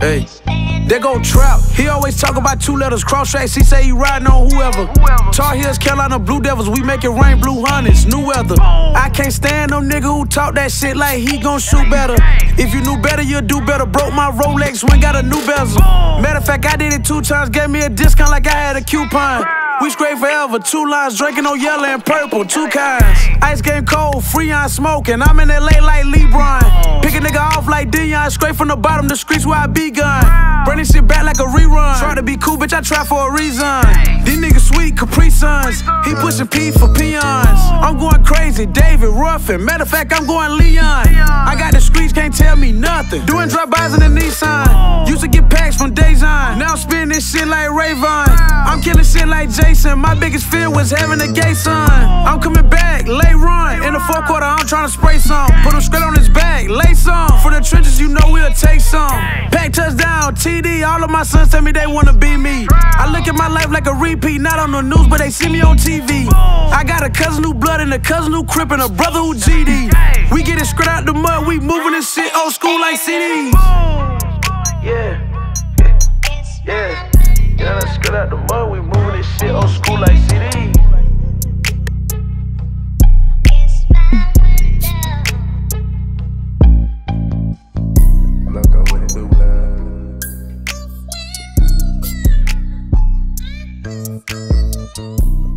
Hey. can't go Trap. He always talk about two letters, cross tracks. He say he riding on whoever. Tar Heels, Carolina Blue Devils. We make it rain, blue hundreds, new weather. I can't stand no nigga who talk that shit like he gon' shoot better. If you knew better, you'd do better. Broke my Rolex, went got a new bezel. Matter of fact, I did it two times, gave me a discount like I had a coupon. We scrape forever, two lines drinking on yellow and purple, two kinds. Ice game cold, Freon smoking. I'm in LA like LeBron. Pick a nigga off like Deion, straight from the bottom, the streets where I begun. Bring this shit back like a rerun. Try to be cool, bitch, I try for a reason. These niggas sweet, Capri Suns. He pushing P for peons. I'm going crazy, David Ruffin. Matter of fact, I'm going Leon. I got the nothing. Doing drive-bys in the Nissan. Used to get packs from Dazon. Now I'm spitting this shit like Rayvon. I'm killing shit like Jason. My biggest fear was having a gay son. I'm coming back, late run. In the fourth quarter, I'm trying to spray some. Put him straight on his back, lay some. For the trenches, you know we'll take some. Pack touchdown, TD. All of my sons tell me they wanna be me. I look at my life like a repeat, not on the news, but they see me on TV. I got a cousin who blood and a cousin who crip and a brother who GD. We out the mud, we moving this shit old school like CDs. Yeah, yeah, yeah, let's get out the mud, we moving this shit old school like CDs. Look what it do.